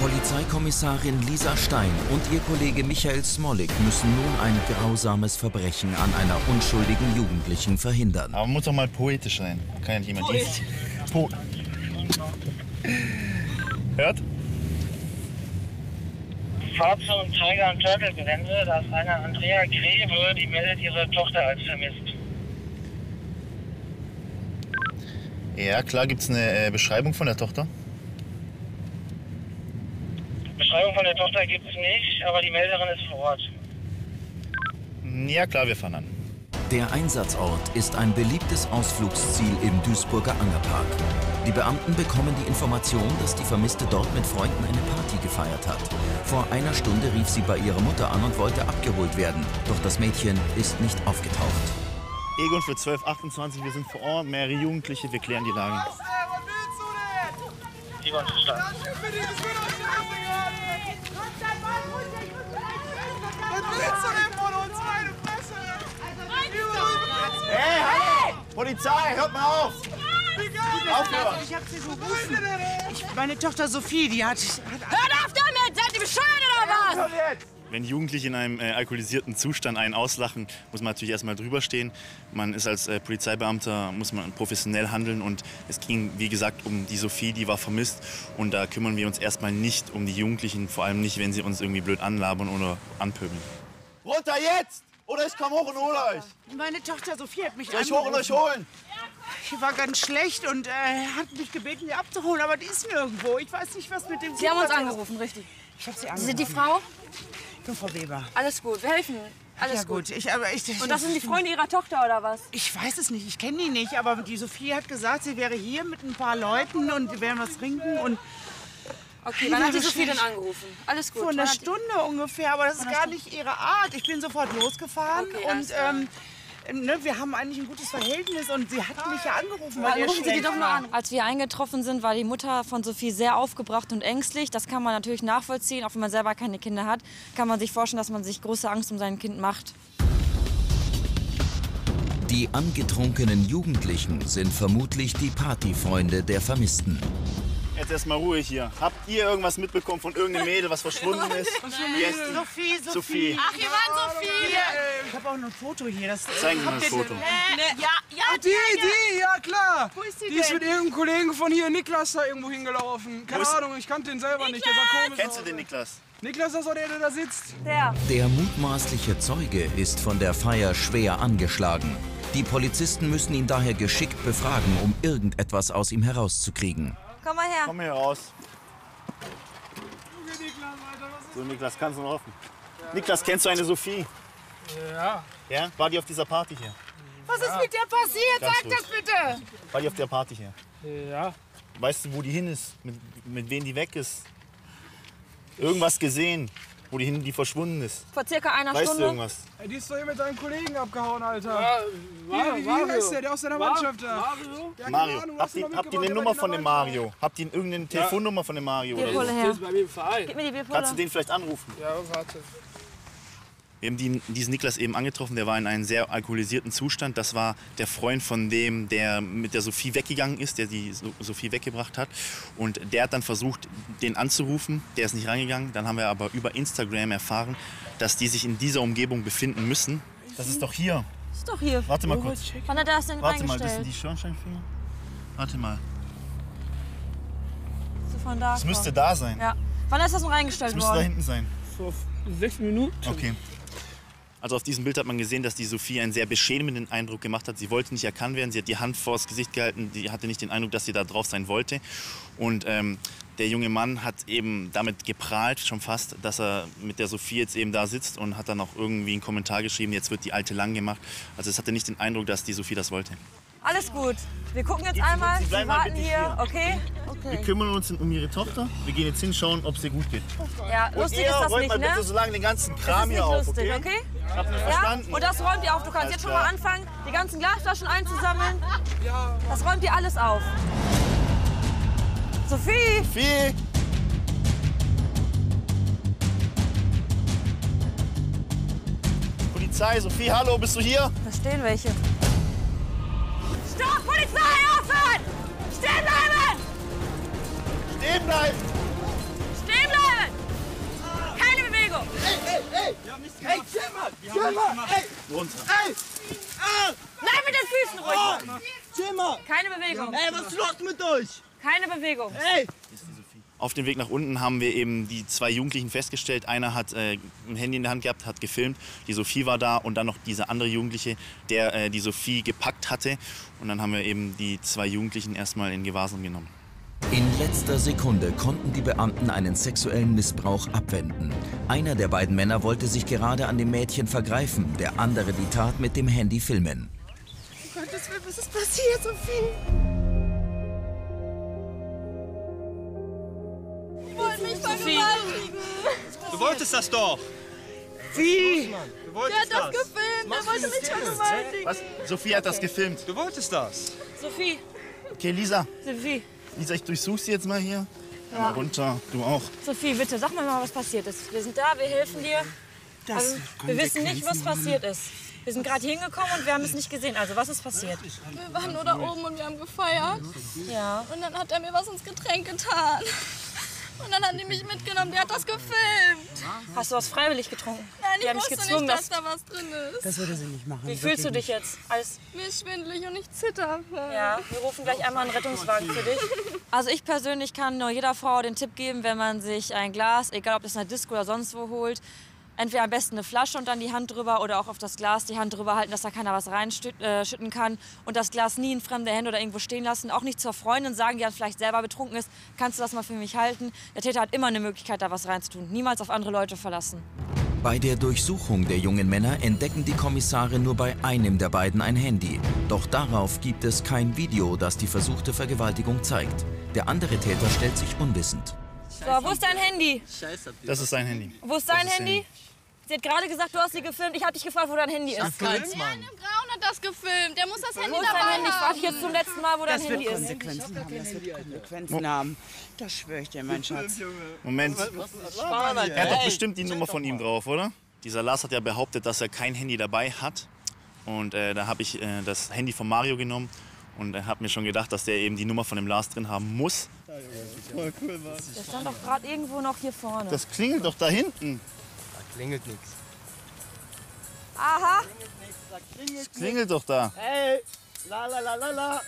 Polizeikommissarin Lisa Stein und ihr Kollege Michael Smolik müssen nun ein grausames Verbrechen an einer unschuldigen Jugendlichen verhindern. Aber man muss doch mal poetisch sein. Kann ja nicht jemand dies. Po Hört? Fahrt zum Tiger und Turtle Gelände. Da ist eine Andrea Grebe, die meldet ihre Tochter als vermisst. Ja, klar, gibt es eine äh, Beschreibung von der Tochter? Beschreibung von der Tochter gibt es nicht, aber die Melderin ist vor Ort. Ja, klar, wir fahren an. Der Einsatzort ist ein beliebtes Ausflugsziel im Duisburger Angerpark. Die Beamten bekommen die Information, dass die Vermisste dort mit Freunden eine Party gefeiert hat. Vor einer Stunde rief sie bei ihrer Mutter an und wollte abgeholt werden. Doch das Mädchen ist nicht aufgetaucht. Egon für 1228, wir sind vor Ort, mehrere Jugendliche, wir klären die Lage. Egon verstanden. Hey, hallo! Polizei, hört mal auf! Aufhören! Ich hab sie gerufen. Ich, meine Tochter Sophie, die hat, hat Hört auf damit! Seid ihr bescheuert oder was? Wenn Jugendliche in einem äh, alkoholisierten Zustand einen auslachen, muss man natürlich erstmal drüber stehen. Man ist als äh, Polizeibeamter, muss man professionell handeln und es ging, wie gesagt, um die Sophie, die war vermisst und da kümmern wir uns erstmal nicht um die Jugendlichen, vor allem nicht, wenn sie uns irgendwie blöd anlabern oder anpöbeln. Runter jetzt! Oder ich komm hoch und hole euch. meine Tochter Sophie hat mich Soll ich hoch und euch holen? Ich war ganz schlecht und äh, hat mich gebeten, sie abzuholen, aber die ist nirgendwo. Ich weiß nicht, was mit dem Sie haben uns angerufen, richtig. Ich hab sie Sie angerufen. sind die Frau? Ich bin Frau Weber. Alles gut, wir helfen. Alles ja gut, ich, aber ich, Und das sind die Freunde Ihrer Tochter oder was? Ich weiß es nicht, ich kenne die nicht, aber die Sophie hat gesagt, sie wäre hier mit ein paar Leuten und wir werden was trinken und Okay, wann hat die Sophie denn angerufen? Alles gut. vor einer Stunde ungefähr, aber das ist gar nicht ihre Art. Ich bin sofort losgefahren Okay, und ähm, ne, wir haben eigentlich ein gutes Verhältnis und sie hat mich ja angerufen, weil Dann ihr rufen Sie die schlecht doch mal an. Als wir eingetroffen sind, war die Mutter von Sophie sehr aufgebracht und ängstlich. Das kann man natürlich nachvollziehen. Auch wenn man selber keine Kinder hat, kann man sich vorstellen, dass man sich große Angst um sein Kind macht. Die angetrunkenen Jugendlichen sind vermutlich die Partyfreunde der Vermissten. Jetzt erstmal Ruhe hier. Habt ihr irgendwas mitbekommen von irgendeinem Mädel, was verschwunden ist? Sophie, Sophie. Sophie. Ach, ihr waren Sophie! Ich habe auch noch ein Foto hier. Das, Zeigen Sie mal habt das Foto. Ja, ja, Die, die, ja klar. Wo ist die Die ist denn? mit irgendeinem Kollegen von hier, Niklas, da irgendwo hingelaufen. Keine Ahnung, ich kannte den selber nicht. Der sah komisch Kennst du den Niklas? Niklas, das ist doch der, der da sitzt. der. Der mutmaßliche Zeuge ist von der Feier schwer angeschlagen. Die Polizisten müssen ihn daher geschickt befragen, um irgendetwas aus ihm herauszukriegen. Her. Komm hier raus. So, Niklas, kannst du noch offen? Niklas, kennst du eine Sophie? Ja. Ja? War die auf dieser Party hier? Was ist mit der passiert? Ganz Sag ruhig. das bitte. War die auf der Party hier? Ja. Weißt du, wo die hin ist? Mit, mit wem die weg ist? Irgendwas gesehen, wo die hin, die verschwunden ist? Vor circa einer Weißt du Stunde. irgendwas? Ey, Die ist doch hier mit seinen Kollegen abgehauen, Alter. Ja, Hier, wie, wie heißt der? Der aus deiner Mannschaft da. Mario? Ja, Mario. Ahnung, Habt du ihr, ihr eine Nummer von dem Mario? Habt ihr irgendeine Telefonnummer von dem Mario? Oder Bierpulle so? Der her. ist bei mir im Verein. Gib mir die Kannst du Bierpulle. den vielleicht anrufen? Ja, warte. Wir haben die, diesen Niklas eben angetroffen, der war in einem sehr alkoholisierten Zustand. Das war der Freund von dem, der mit der Sophie weggegangen ist, der die So- Sophie weggebracht hat. Und der hat dann versucht, den anzurufen. Der ist nicht rangegangen. Dann haben wir aber über Instagram erfahren, dass die sich in dieser Umgebung befinden müssen. Das ist doch hier. Ist doch hier. Warte mal kurz. Wann hat er das denn Warte mal, das sind die Schornsteinfeger? Warte mal. So von da. Das müsste da sein. Ja. Wann ist das denn Das reingestellt müsste da worden? hinten sein. Vor sechs Minuten. Okay. Also auf diesem Bild hat man gesehen, dass die Sophie einen sehr beschämenden Eindruck gemacht hat. Sie wollte nicht erkannt werden, sie hat die Hand vors Gesicht gehalten, die hatte nicht den Eindruck, dass sie da drauf sein wollte. Und ähm, der junge Mann hat eben damit geprahlt, schon fast, dass er mit der Sophie jetzt eben da sitzt und hat dann auch irgendwie einen Kommentar geschrieben, jetzt wird die Alte lang gemacht. Also es hatte nicht den Eindruck, dass die Sophie das wollte. Alles gut. Wir gucken jetzt einmal. Sie warten hier. hier. Okay? Wir kümmern uns um ihre Tochter. Wir gehen jetzt hinschauen, ob es ihr gut geht. Ja, Und lustig ihr ist das räumt nicht, mal ne? bitte so lange den ganzen Kram nicht hier auf, lustig, okay? okay? Habt ihr Ja? verstanden? Und das räumt ihr auf. Du kannst Alles jetzt schon klar. mal anfangen, die ganzen Glasflaschen einzusammeln. Das räumt ihr alles auf. Sophie! Sophie! Polizei, Sophie, hallo, bist du hier? Da stehen welche. Stopp, Polizei, aufhören! Stehen bleiben! Stehen bleiben! Stehen bleiben! Keine Bewegung! Ey, ey, ey! Wir haben nichts gemacht! Ey, Zimmer! Wir Zimmer! Gemacht. Ey! Runter! Ey! Ah. Nein, mit den Füßen ruhig! Oh. Zimmer! Keine Bewegung! Ey, was ist los mit euch? Keine Bewegung! Ey! Auf dem Weg nach unten haben wir eben die zwei Jugendlichen festgestellt. Einer hat äh, ein Handy in der Hand gehabt, hat gefilmt. Die Sophie war da und dann noch dieser andere Jugendliche, der äh, die Sophie gepackt hatte. Und dann haben wir eben die zwei Jugendlichen erstmal in Gewahrsam genommen. In letzter Sekunde konnten die Beamten einen sexuellen Missbrauch abwenden. Einer der beiden Männer wollte sich gerade an dem Mädchen vergreifen, der andere die Tat mit dem Handy filmen. Gottes Willen, was ist passiert, Sophie? Ich wollte mich vergewaltigen. Du wolltest das doch. Wie? Du Der wolltest hat das gefilmt. Der wollte mich vergewaltigen. Was? Sophie hat das gefilmt. Du wolltest das. Sophie, Okay, Lisa. Sophie, Lisa, ich durchsuche sie jetzt mal hier. Mal runter. Du auch. Sophie, bitte, sag mir mal, was passiert ist. Wir sind da, wir helfen dir. Das Also, wir wissen nicht, was passiert ist. Wir sind gerade hingekommen und wir haben es nicht gesehen. Also, was ist passiert? Wir waren nur da oben und wir haben gefeiert. Ja. Und dann hat er mir was ins Getränk getan. Und dann hat er mich mitgenommen. Der hat das gefilmt. Hast du was freiwillig getrunken? Nein, Die ich haben wusste gezwungen, nicht, dass dass- da was drin ist. Das würde sie nicht machen. Wie fühlst du dich jetzt? Alles Mir ist schwindelig und ich zitter. Ja, wir rufen gleich einmal einen Rettungswagen für dich. Also ich persönlich kann nur jeder Frau den Tipp geben, wenn man sich ein Glas, egal ob das in der Disco oder sonst wo holt, entweder am besten eine Flasche und dann die Hand drüber oder auch auf das Glas die Hand drüber halten, dass da keiner was reinschütten kann und das Glas nie in fremde Hände oder irgendwo stehen lassen. Auch nicht zur Freundin sagen, die dann vielleicht selber betrunken ist, kannst du das mal für mich halten. Der Täter hat immer eine Möglichkeit, da was reinzutun. Niemals auf andere Leute verlassen. Bei der Durchsuchung der jungen Männer entdecken die Kommissare nur bei einem der beiden ein Handy. Doch darauf gibt es kein Video, das die versuchte Vergewaltigung zeigt. Der andere Täter stellt sich unwissend. So, wo ist dein Handy? Das ist sein Handy. Wo ist dein Das ist Handy? Sie hat gerade gesagt, du hast sie gefilmt. Ich habe dich gefragt, wo dein Handy ist. Keins, Mann. Der Grauen hat das gefilmt. Der muss das Handy Wo ist dein dabei Handy? Ich dich jetzt zum letzten Mal, wo dein Das Handy wird ist. Konsequenzen haben. Das wird Konsequenzen haben. Das schwöre ich dir, mein Schatz. Moment. Er hat doch bestimmt die Nummer von ihm drauf, oder? Dieser Lars hat ja behauptet, dass er kein Handy dabei hat. Und äh, da habe ich äh, das Handy von Mario genommen und äh, habe mir schon gedacht, dass der eben die Nummer von dem Lars drin haben muss. Der stand doch gerade irgendwo noch hier vorne. Das klingelt doch da hinten. Klingelt nichts. Aha. Das klingelt doch da. Hey! La la la la la!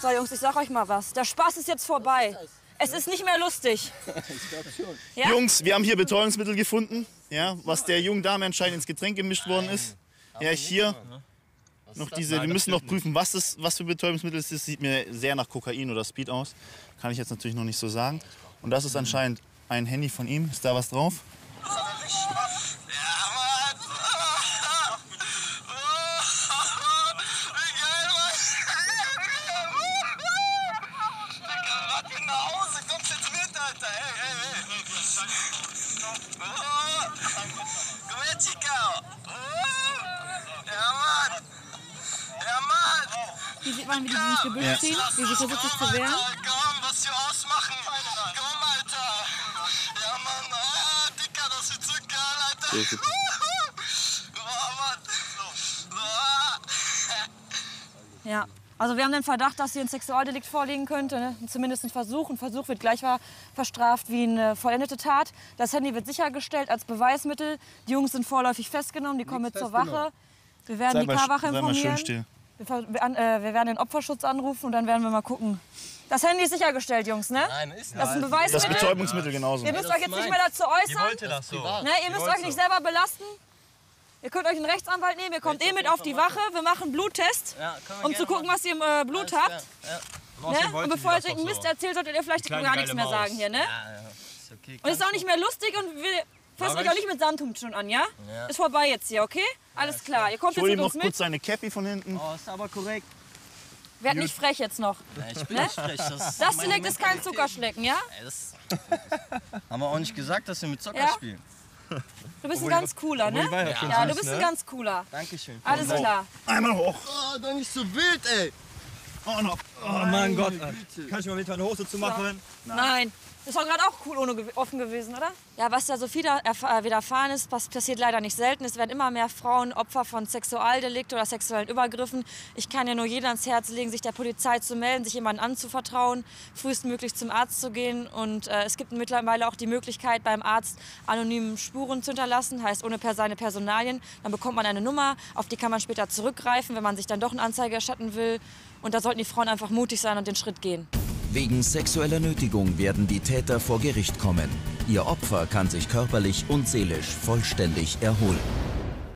So, Jungs, ich sag euch mal was. Der Spaß ist jetzt vorbei. Es ist nicht mehr lustig. Ja? Jungs, wir haben hier Betäubungsmittel gefunden, ja, was der jungen Dame anscheinend ins Getränk gemischt worden ist. Ja, hier noch diese, wir müssen noch prüfen, was, das, was für Betäubungsmittel es ist. Sieht mir sehr nach Kokain oder Speed aus. Kann ich jetzt natürlich noch nicht so sagen. Und das ist anscheinend ein Handy von ihm. Ist da was drauf? Wie sieht man, wie die ins Gebüsch Ja. ziehen? Wie sie versucht sich zu wehren? Komm, was wir ausmachen. Komm, Alter. Ja, Mann. Ah, Dicker, das wird so geil, Alter. Oh, Mann. Ah. Ja. Also wir haben den Verdacht, dass hier ein Sexualdelikt vorliegen könnte. Ne? Zumindest ein Versuch. Ein Versuch wird gleich ver- verstraft wie eine vollendete Tat. Das Handy wird sichergestellt als Beweismittel. Die Jungs sind vorläufig festgenommen. Die kommen mit zur Wache. Wir werden Sei die schön informieren. Wir, an, äh, wir werden den Opferschutz anrufen und dann werden wir mal gucken. Das Handy ist sichergestellt, Jungs, ne? Nein, ist Das ist ein Das Beweismittel. Betäubungsmittel genauso. Ihr müsst euch jetzt nicht mehr dazu äußern. das so. Ne, ihr müsst euch nicht selber belasten. Ihr könnt euch einen Rechtsanwalt nehmen, ihr kommt eh mit auf die Wache. Wir machen einen Bluttest, um zu gucken, was ihr im äh, Blut habt. Ne? Und bevor ihr irgendeinen Mist erzählt, solltet ihr vielleicht gar nichts mehr sagen hier. Ne? Und es ist auch nicht mehr lustig und wir fassen euch auch nicht mit Sandhumtschon an, ja? Ist vorbei jetzt hier, okay? Alles klar, ihr kommt Ich hol jetzt ihm mit noch uns kurz mit. seine Cappy von hinten. Oh, ist aber korrekt. Werd nicht frech jetzt noch. Ich bin Ne? nicht frech. Das, Das Select ist kein Zuckerschlecken, ja? Ey, das haben wir auch nicht gesagt, dass wir mit Zocker Ja? spielen. Du bist ein ganz cooler, ne? Ja, du bist ein ganz cooler. Dankeschön. Alles klar. Einmal hoch. Oh, doch nicht so wild, ey. Oh, noch. Oh, mein Gott. Kann ich mal bitte eine Hose zu machen? Nein. Das war gerade auch cool ohne offen gewesen, oder? Ja, was da so viel äh, widerfahren ist, was passiert leider nicht selten. Es werden immer mehr Frauen Opfer von Sexualdelikten oder sexuellen Übergriffen. Ich kann ja nur jeder ans Herz legen, sich der Polizei zu melden, sich jemandem anzuvertrauen, frühestmöglich zum Arzt zu gehen. Und äh, es gibt mittlerweile auch die Möglichkeit, beim Arzt anonym Spuren zu hinterlassen, heißt ohne per seine Personalien. Dann bekommt man eine Nummer, auf die kann man später zurückgreifen, wenn man sich dann doch eine Anzeige erstatten will. Und da sollten die Frauen einfach mutig sein und den Schritt gehen. Wegen sexueller Nötigung werden die Täter vor Gericht kommen. Ihr Opfer kann sich körperlich und seelisch vollständig erholen.